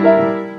Música